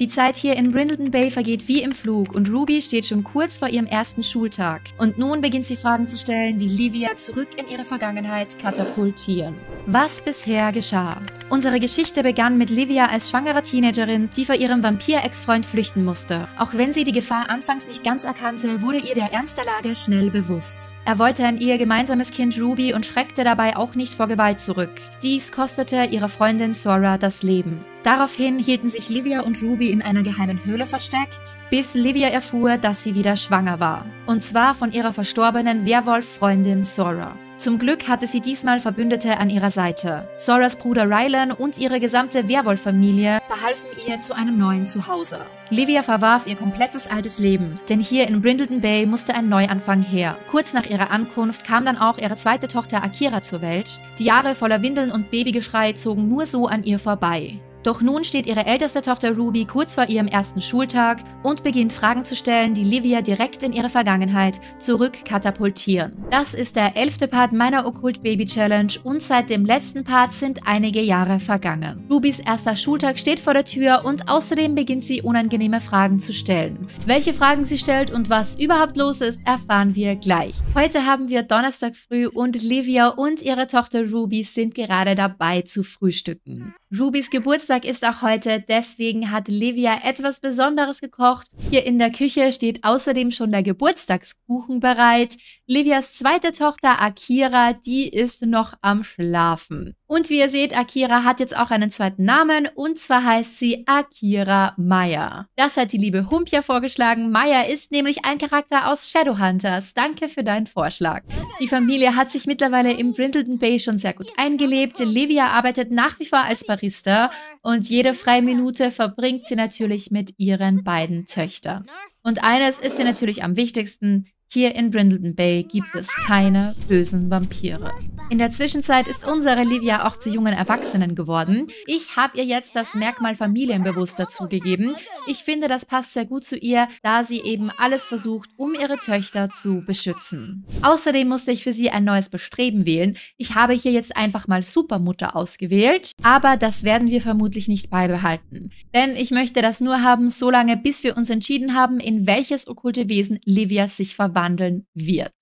Die Zeit hier in Brindleton Bay vergeht wie im Flug und Ruby steht schon kurz vor ihrem ersten Schultag. Und nun beginnt sie Fragen zu stellen, die Livia zurück in ihre Vergangenheit katapultieren. Was bisher geschah? Unsere Geschichte begann mit Livia als schwangere Teenagerin, die vor ihrem Vampir-Ex-Freund flüchten musste. Auch wenn sie die Gefahr anfangs nicht ganz erkannte, wurde ihr der Ernst der Lage schnell bewusst. Er wollte ein ihr gemeinsames Kind Ruby und schreckte dabei auch nicht vor Gewalt zurück. Dies kostete ihrer Freundin Sora das Leben. Daraufhin hielten sich Livia und Ruby in einer geheimen Höhle versteckt, bis Livia erfuhr, dass sie wieder schwanger war. Und zwar von ihrer verstorbenen Werwolf-Freundin Sora. Zum Glück hatte sie diesmal Verbündete an ihrer Seite. Soras Bruder Rylan und ihre gesamte Werwolf-Familie verhalfen ihr zu einem neuen Zuhause. Livia verwarf ihr komplettes altes Leben, denn hier in Brindleton Bay musste ein Neuanfang her. Kurz nach ihrer Ankunft kam dann auch ihre zweite Tochter Akira zur Welt. Die Jahre voller Windeln und Babygeschrei zogen nur so an ihr vorbei. Doch nun steht ihre älteste Tochter Ruby kurz vor ihrem ersten Schultag und beginnt Fragen zu stellen, die Livia direkt in ihre Vergangenheit zurückkatapultieren. Das ist der elfte Part meiner Okkult Baby Challenge und seit dem letzten Part sind einige Jahre vergangen. Rubys erster Schultag steht vor der Tür und außerdem beginnt sie unangenehme Fragen zu stellen. Welche Fragen sie stellt und was überhaupt los ist, erfahren wir gleich. Heute haben wir Donnerstag früh und Livia und ihre Tochter Ruby sind gerade dabei zu frühstücken. Rubys Geburtstag ist auch heute, deswegen hat Livia etwas Besonderes gekocht. Hier in der Küche steht außerdem schon der Geburtstagskuchen bereit. Livias zweite Tochter Akira, die ist noch am Schlafen. Und wie ihr seht, Akira hat jetzt auch einen zweiten Namen und zwar heißt sie Akira Maya. Das hat die liebe Humpia vorgeschlagen. Maya ist nämlich ein Charakter aus Shadowhunters. Danke für deinen Vorschlag. Die Familie hat sich mittlerweile im Brindleton Bay schon sehr gut eingelebt. Livia arbeitet nach wie vor als Barista und jede freie Minute verbringt sie natürlich mit ihren beiden Töchtern. Und eines ist ihr natürlich am wichtigsten, hier in Brindleton Bay gibt es keine bösen Vampire. In der Zwischenzeit ist unsere Livia auch zu jungen Erwachsenen geworden. Ich habe ihr jetzt das Merkmal Familienbewusst dazugegeben. Ich finde, das passt sehr gut zu ihr, da sie eben alles versucht, um ihre Töchter zu beschützen. Außerdem musste ich für sie ein neues Bestreben wählen. Ich habe hier jetzt einfach mal Supermutter ausgewählt, aber das werden wir vermutlich nicht beibehalten. Denn ich möchte das nur haben, solange bis wir uns entschieden haben, in welches okkulte Wesen Livia sich verwandelt verwandeln wird.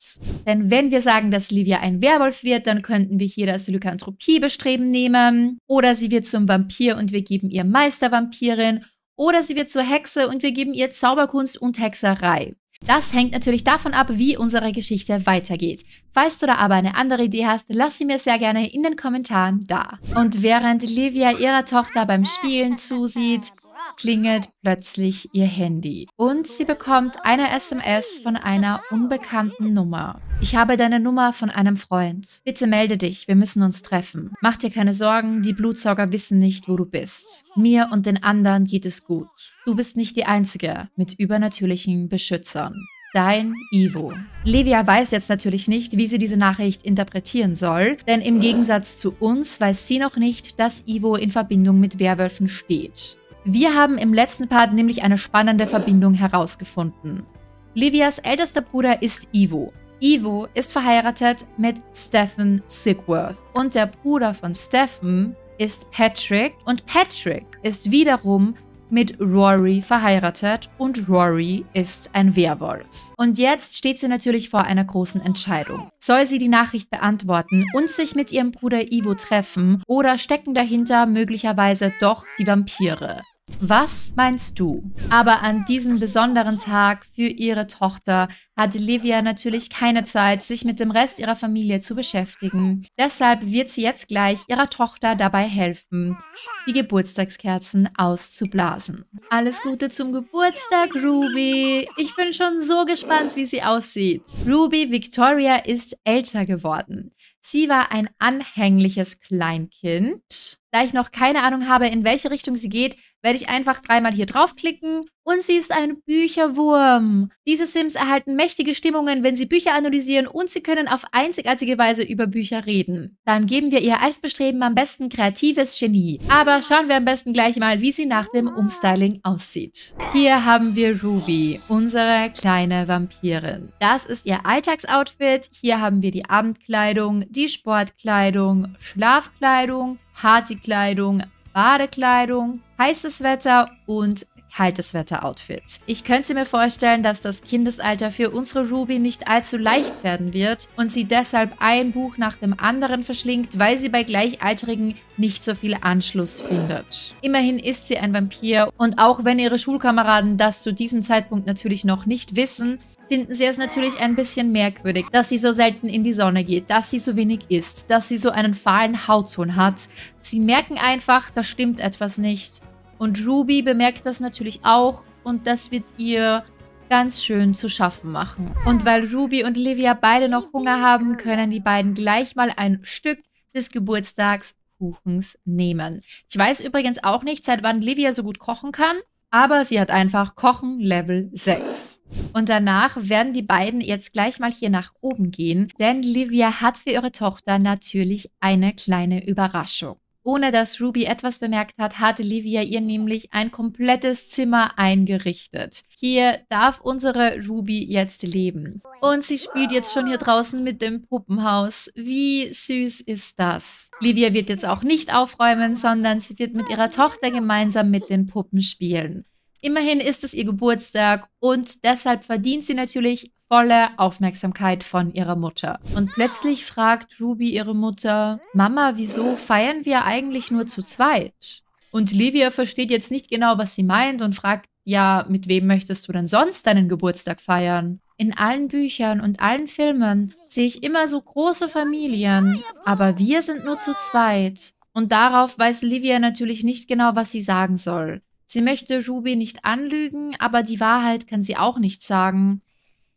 Denn wenn wir sagen, dass Livia ein Werwolf wird, dann könnten wir hier das Lykanthropie-Bestreben nehmen. Oder sie wird zum Vampir und wir geben ihr Meistervampirin. Oder sie wird zur Hexe und wir geben ihr Zauberkunst und Hexerei. Das hängt natürlich davon ab, wie unsere Geschichte weitergeht. Falls du da aber eine andere Idee hast, lass sie mir sehr gerne in den Kommentaren da. Und während Livia ihrer Tochter beim Spielen zusieht, klingelt plötzlich ihr Handy und sie bekommt eine SMS von einer unbekannten Nummer. Ich habe deine Nummer von einem Freund. Bitte melde dich, wir müssen uns treffen. Mach dir keine Sorgen, die Blutsauger wissen nicht, wo du bist. Mir und den anderen geht es gut. Du bist nicht die Einzige mit übernatürlichen Beschützern. Dein Ivo. Livia weiß jetzt natürlich nicht, wie sie diese Nachricht interpretieren soll, denn im Gegensatz zu uns weiß sie noch nicht, dass Ivo in Verbindung mit Werwölfen steht. Wir haben im letzten Part nämlich eine spannende Verbindung herausgefunden. Livias ältester Bruder ist Ivo. Ivo ist verheiratet mit Stephen Sigworth und der Bruder von Stephen ist Patrick und Patrick ist wiederum mit Rory verheiratet und Rory ist ein Werwolf. Und jetzt steht sie natürlich vor einer großen Entscheidung. Soll sie die Nachricht beantworten und sich mit ihrem Bruder Ivo treffen oder stecken dahinter möglicherweise doch die Vampire? Was meinst du? Aber an diesem besonderen Tag für ihre Tochter hat Livia natürlich keine Zeit, sich mit dem Rest ihrer Familie zu beschäftigen. Deshalb wird sie jetzt gleich ihrer Tochter dabei helfen, die Geburtstagskerzen auszublasen. Alles Gute zum Geburtstag, Ruby. Ich bin schon so gespannt, wie sie aussieht. Ruby Victoria ist älter geworden. Sie war ein anhängliches Kleinkind. Da ich noch keine Ahnung habe, in welche Richtung sie geht, werde ich einfach dreimal hier draufklicken und sie ist ein Bücherwurm. Diese Sims erhalten mächtige Stimmungen, wenn sie Bücher analysieren und sie können auf einzigartige Weise über Bücher reden. Dann geben wir ihr als Bestreben am besten kreatives Genie. Aber schauen wir am besten gleich mal, wie sie nach dem Umstyling aussieht. Hier haben wir Ruby, unsere kleine Vampirin. Das ist ihr Alltagsoutfit. Hier haben wir die Abendkleidung, die Sportkleidung, Schlafkleidung, Partykleidung, Badekleidung, heißes Wetter und kaltes Wetter-Outfit. Ich könnte mir vorstellen, dass das Kindesalter für unsere Ruby nicht allzu leicht werden wird und sie deshalb ein Buch nach dem anderen verschlingt, weil sie bei Gleichaltrigen nicht so viel Anschluss findet. Immerhin ist sie ein Vampir und auch wenn ihre Schulkameraden das zu diesem Zeitpunkt natürlich noch nicht wissen, finden sie es natürlich ein bisschen merkwürdig, dass sie so selten in die Sonne geht, dass sie so wenig isst, dass sie so einen fahlen Hautton hat. Sie merken einfach, da stimmt etwas nicht. Und Ruby bemerkt das natürlich auch und das wird ihr ganz schön zu schaffen machen. Und weil Ruby und Livia beide noch Hunger haben, können die beiden gleich mal ein Stück des Geburtstagskuchens nehmen. Ich weiß übrigens auch nicht, seit wann Livia so gut kochen kann. Aber sie hat einfach Kochen Level 6. Und danach werden die beiden jetzt gleich mal hier nach oben gehen, denn Livia hat für ihre Tochter natürlich eine kleine Überraschung. Ohne dass Ruby etwas bemerkt hat, hatte Livia ihr nämlich ein komplettes Zimmer eingerichtet. Hier darf unsere Ruby jetzt leben. Und sie spielt jetzt schon hier draußen mit dem Puppenhaus. Wie süß ist das? Livia wird jetzt auch nicht aufräumen, sondern sie wird mit ihrer Tochter gemeinsam mit den Puppen spielen. Immerhin ist es ihr Geburtstag und deshalb verdient sie natürlich volle Aufmerksamkeit von ihrer Mutter. Und plötzlich fragt Ruby ihre Mutter, Mama, wieso feiern wir eigentlich nur zu zweit? Und Livia versteht jetzt nicht genau, was sie meint und fragt, ja, mit wem möchtest du denn sonst deinen Geburtstag feiern? In allen Büchern und allen Filmen sehe ich immer so große Familien, aber wir sind nur zu zweit. Und darauf weiß Livia natürlich nicht genau, was sie sagen soll. Sie möchte Ruby nicht anlügen, aber die Wahrheit kann sie auch nicht sagen.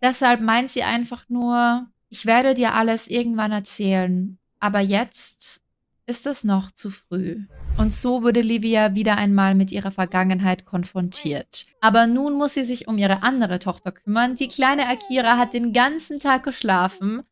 Deshalb meint sie einfach nur, ich werde dir alles irgendwann erzählen, aber jetzt ist es noch zu früh. Und so wurde Livia wieder einmal mit ihrer Vergangenheit konfrontiert. Aber nun muss sie sich um ihre andere Tochter kümmern. Die kleine Akira hat den ganzen Tag geschlafen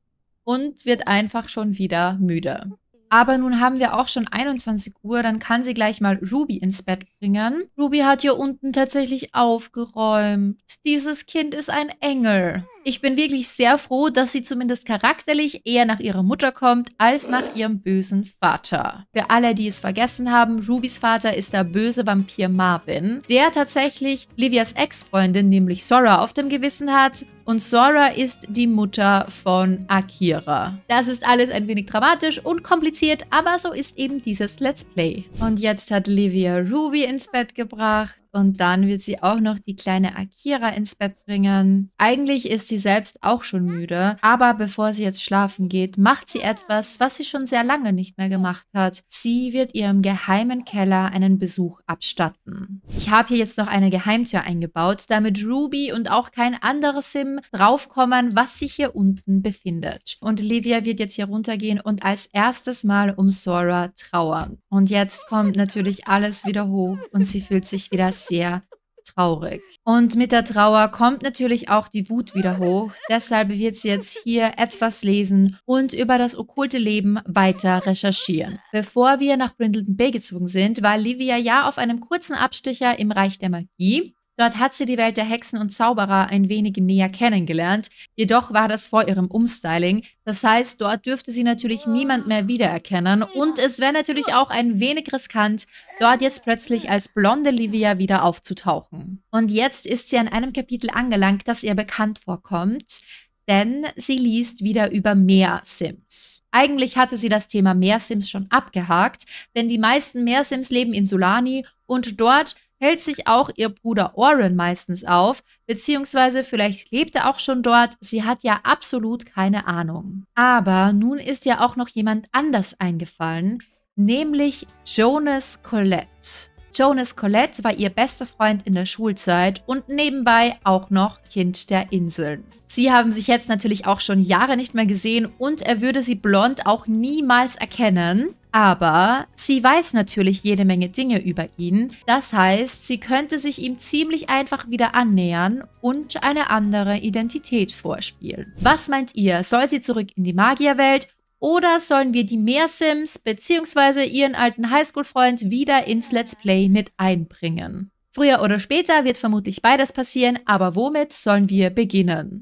und wird einfach schon wieder müde. Aber nun haben wir auch schon 21 Uhr, dann kann sie gleich mal Ruby ins Bett bringen. Ruby hat hier unten tatsächlich aufgeräumt. Dieses Kind ist ein Engel. Ich bin wirklich sehr froh, dass sie zumindest charakterlich eher nach ihrer Mutter kommt, als nach ihrem bösen Vater. Für alle, die es vergessen haben, Rubys Vater ist der böse Vampir Marvin, der tatsächlich Livias Ex-Freundin, nämlich Sora, auf dem Gewissen hat und Sora ist die Mutter von Akira. Das ist alles ein wenig dramatisch und kompliziert, aber so ist eben dieses Let's Play. Und jetzt hat Livia Ruby ins Bett gebracht und dann wird sie auch noch die kleine Akira ins Bett bringen. Eigentlich ist sie selbst auch schon müde, aber bevor sie jetzt schlafen geht, macht sie etwas, was sie schon sehr lange nicht mehr gemacht hat. Sie wird ihrem geheimen Keller einen Besuch abstatten. Ich habe hier jetzt noch eine Geheimtür eingebaut, damit Ruby und auch kein anderes Sim draufkommen, was sich hier unten befindet. Und Livia wird jetzt hier runtergehen und als erstes Mal um Sora trauern. Und jetzt kommt natürlich alles wieder hoch und sie fühlt sich wieder sehr traurig. Und mit der Trauer kommt natürlich auch die Wut wieder hoch. Deshalb wird sie jetzt hier etwas lesen und über das okkulte Leben weiter recherchieren. Bevor wir nach Brindleton Bay gezogen sind, war Livia ja auf einem kurzen Abstecher im Reich der Magie. Dort hat sie die Welt der Hexen und Zauberer ein wenig näher kennengelernt, jedoch war das vor ihrem Umstyling. Das heißt, dort dürfte sie natürlich niemand mehr wiedererkennen und es wäre natürlich auch ein wenig riskant, dort jetzt plötzlich als blonde Livia wieder aufzutauchen. Und jetzt ist sie an einem Kapitel angelangt, das ihr bekannt vorkommt, denn sie liest wieder über Meer-Sims. Eigentlich hatte sie das Thema Meer-Sims schon abgehakt, denn die meisten Meer-Sims leben in Solani und dort hält sich auch ihr Bruder Oren meistens auf, beziehungsweise vielleicht lebt er auch schon dort, sie hat ja absolut keine Ahnung. Aber nun ist ja auch noch jemand anders eingefallen, nämlich Jonas Colette. Jonas Colette war ihr bester Freund in der Schulzeit und nebenbei auch noch Kind der Inseln. Sie haben sich jetzt natürlich auch schon Jahre nicht mehr gesehen und er würde sie blond auch niemals erkennen. Aber sie weiß natürlich jede Menge Dinge über ihn. Das heißt, sie könnte sich ihm ziemlich einfach wieder annähern und eine andere Identität vorspielen. Was meint ihr? Soll sie zurück in die Magierwelt oder sollen wir die Meersims bzw. ihren alten Highschool-Freund wieder ins Let's Play mit einbringen? Früher oder später wird vermutlich beides passieren, aber womit sollen wir beginnen?